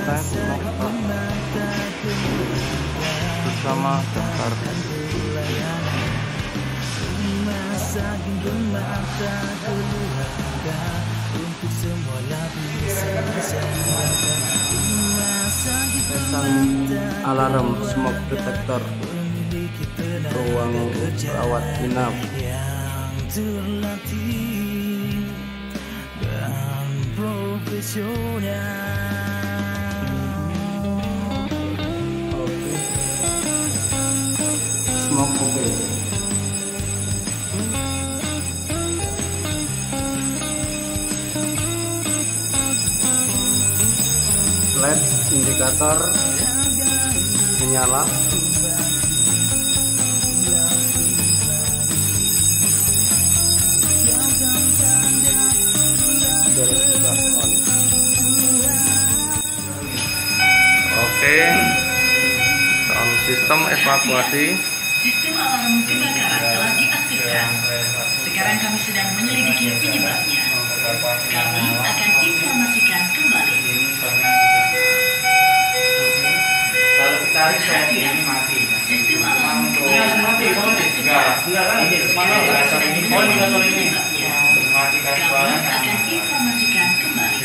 motor bersama pasang alarm smoke detector. Ruang rawat inap led indikator menyala. Oke, sound sistem evakuasi Sistem alarm kebakaran telah diaktifkan. Sekarang kami sedang menyelidiki penyebabnya. Kami akan informasikan kembali. Perhatian, sistem alarm kebakaran diaktifkan. kan? Sekarang kami sedang menyelidiki penyebabnya. Kami akan informasikan kembali.